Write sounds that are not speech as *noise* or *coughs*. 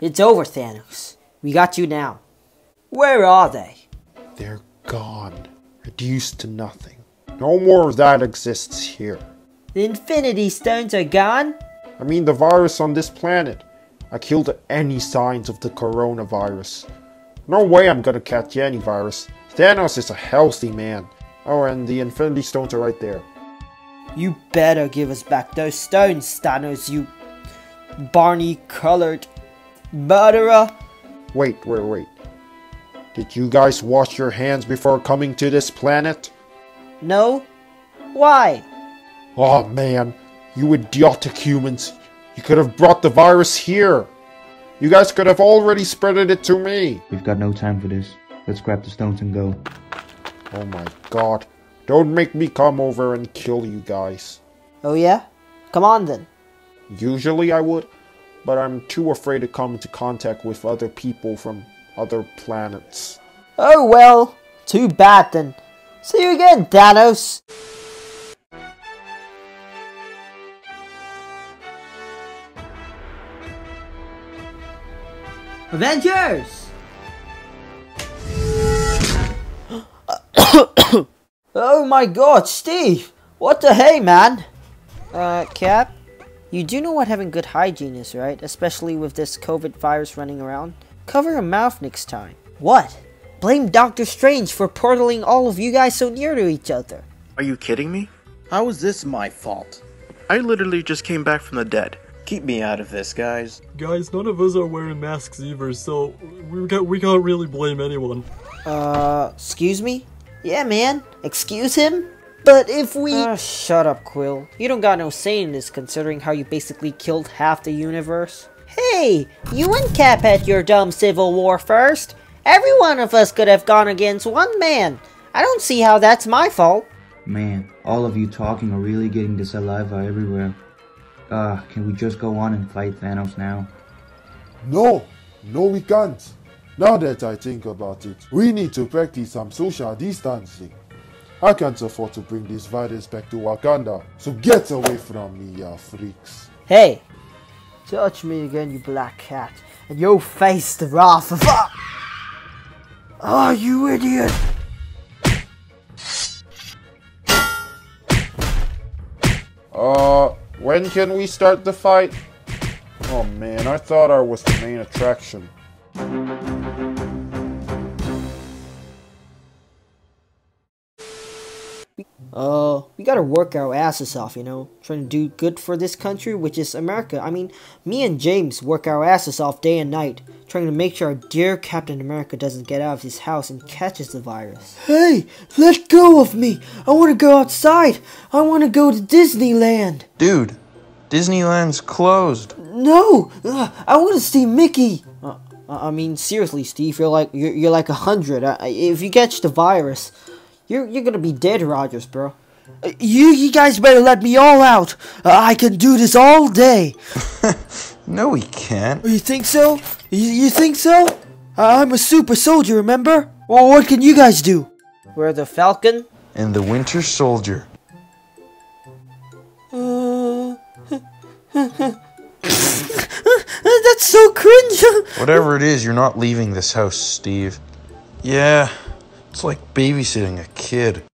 It's over, Thanos. We got you now. Where are they? They're gone. Reduced to nothing. No more of that exists here. The Infinity Stones are gone? I mean the virus on this planet. I killed any signs of the coronavirus. No way I'm gonna catch any virus. Thanos is a healthy man. Oh, and the Infinity Stones are right there. You better give us back those stones, Thanos, you Barney-colored murderer. Wait, wait, wait. Did you guys wash your hands before coming to this planet? No? Why? Oh man, you idiotic humans. You could have brought the virus here. You guys could have already spreaded it to me. We've got no time for this. Let's grab the stones and go. Oh my god. Don't make me come over and kill you guys. Oh yeah? Come on then. Usually I would, but I'm too afraid to come into contact with other people from other planets. Oh well, too bad then. See you again, Thanos. Avengers! *coughs* oh my god, Steve! What the hey, man? Uh, Cap? You do know what having good hygiene is, right? Especially with this COVID virus running around. Cover your mouth next time. What? Blame Doctor Strange for portaling all of you guys so near to each other. Are you kidding me? How is this my fault? I literally just came back from the dead. Keep me out of this, guys. Guys, none of us are wearing masks either, so we can't, we can't really blame anyone. Uh, excuse me? Yeah, man. Excuse him? But if we- uh, shut up, Quill. You don't got no say in this considering how you basically killed half the universe. Hey, you and Cap had your dumb civil war first. Every one of us could have gone against one man. I don't see how that's my fault. Man, all of you talking are really getting the saliva everywhere. Ah, uh, can we just go on and fight Thanos now? No, no we can't. Now that I think about it, we need to practice some social distancing. I can't afford to bring this virus back to Wakanda, so get away from me, ya freaks. Hey, touch me again, you black cat, and you'll face the wrath of- Ah, oh, you idiot! Uh, when can we start the fight? Oh man, I thought I was the main attraction. Uh, we gotta work our asses off, you know, trying to do good for this country, which is America. I mean, me and James work our asses off day and night, trying to make sure our dear Captain America doesn't get out of his house and catches the virus. Hey, let go of me! I want to go outside! I want to go to Disneyland! Dude, Disneyland's closed. No! Uh, I want to see Mickey! Uh, I mean, seriously, Steve, you're like, you're, you're like a hundred. Uh, if you catch the virus, you're, you're gonna be dead, Rogers, bro. Uh, you, you guys better let me all out. Uh, I can do this all day. *laughs* no, we can't. You think so? You, you think so? Uh, I'm a super soldier, remember? Well, what can you guys do? We're the Falcon. And the Winter Soldier. Uh, *laughs* that's so cringe. *laughs* Whatever it is, you're not leaving this house, Steve. Yeah, it's like babysitting a kid.